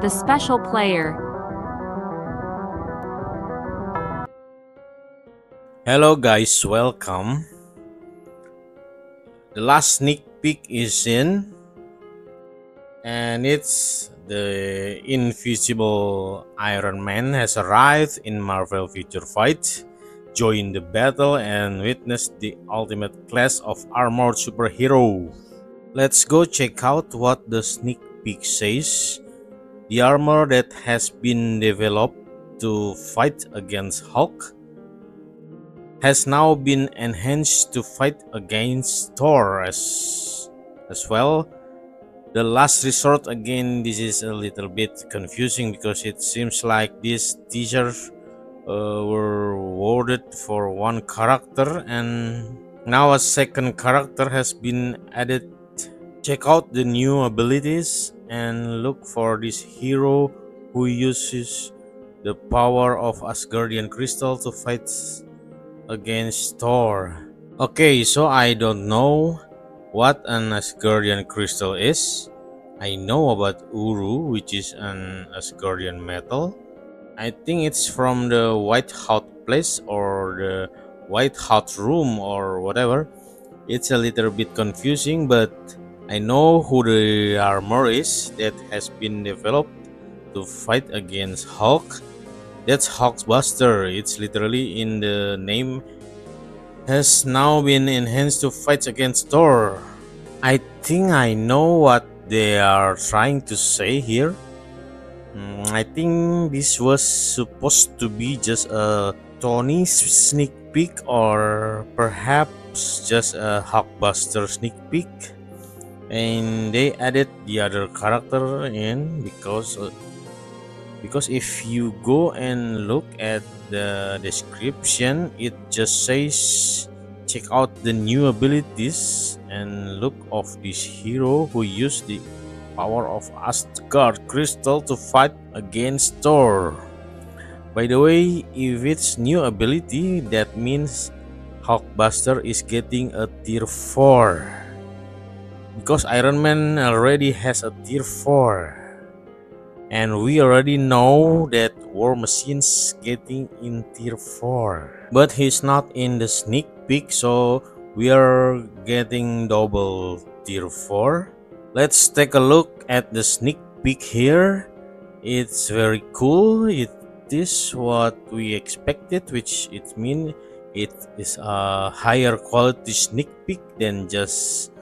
The special player. Hello guys, welcome. The last sneak peek is in and it's the invisible Iron Man has arrived in Marvel Future Fight, join the battle and witness the ultimate class of armored superhero. Let's go check out what the sneak peek says. The armor that has been developed to fight against Hulk has now been enhanced to fight against Thor as, as well. The last resort again, this is a little bit confusing because it seems like these teasers uh, were awarded for one character and now a second character has been added. Check out the new abilities and look for this hero who uses the power of Asgardian crystal to fight against Thor. Okay, so I don't know what an Asgardian crystal is. I know about Uru, which is an Asgardian metal. I think it's from the White Hot place or the White Hot room or whatever. It's a little bit confusing, but I know who the armor is that has been developed to fight against Hulk that's Hulkbuster. It's literally in the name. Has now been enhanced to fight against Thor. I think I know what they are trying to say here. Mm, I think this was supposed to be just a Tony sneak peek or perhaps just a Hulkbuster sneak peek and they added the other character in because uh, because if you go and look at the description it just says check out the new abilities and look of this hero who used the power of Asgard crystal to fight against Thor. By the way, if it's new ability, that means Hulkbuster is getting a tier 4. Because Iron Man already has a tier 4 and we already know that War Machine's getting in tier 4 but he's not in the sneak peek so we are getting double tier 4 let's take a look at the sneak peek here. It's very cool. It is what we expected which it means it is a higher quality sneak peek than just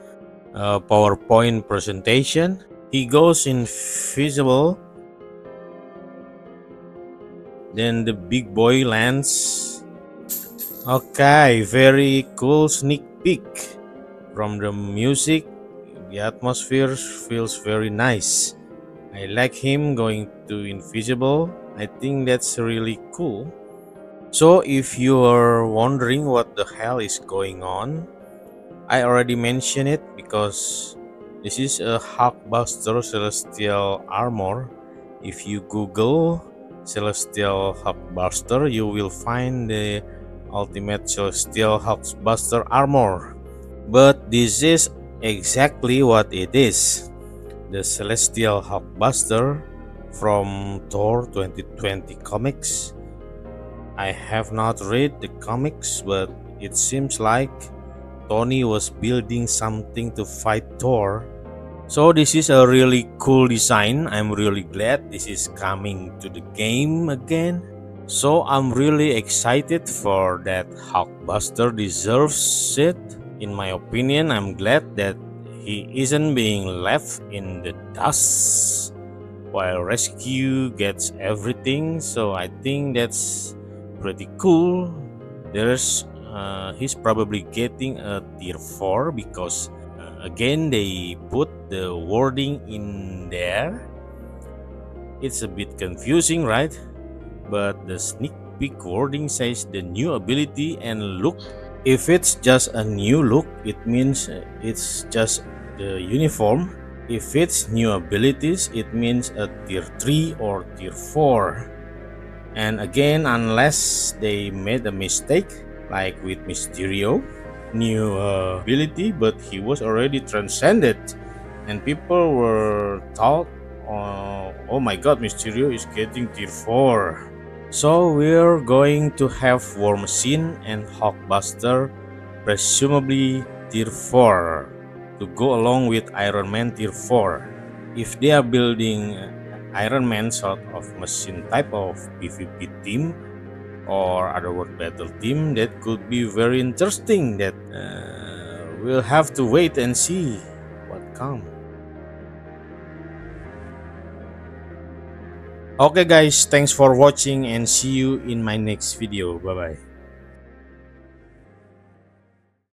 a PowerPoint presentation he goes invisible then the big boy lands. Okay, very cool sneak peek from the music. The atmosphere feels very nice. I like him going to invisible. I think that's really cool. So if you are wondering what the hell is going on, I already mentioned it because this is a Hulkbuster Celestial Armor. If you Google Celestial Hulkbuster, you will find the ultimate Celestial Hulkbuster armor. But this is exactly what it is. The Celestial Hulkbuster from Thor 2020 comics. I have not read the comics, but it seems like Tony was building something to fight Thor so this is a really cool design. I'm really glad this is coming to the game again. So I'm really excited for that Hulkbuster deserves it. In my opinion, I'm glad that he isn't being left in the dust while rescue gets everything. So I think that's pretty cool. There's uh, he's probably getting a tier 4 because again they put the wording in there. It's a bit confusing right? But the sneak peek wording says the new ability and look. If it's just a new look it means it's just the uniform. If it's new abilities it means a tier 3 or tier 4 and again unless they made a mistake like with mysterio new uh, ability, but he was already transcended, and people were thought uh, Oh my god, Mysterio is getting tier 4. So we're going to have War Machine and Hulkbuster, presumably tier 4, to go along with Iron Man tier 4. If they are building Iron Man sort of machine type of PvP team or other world battle team, that could be very interesting that uh, we'll have to wait and see what comes. Okay guys, thanks for watching and see you in my next video. Bye bye.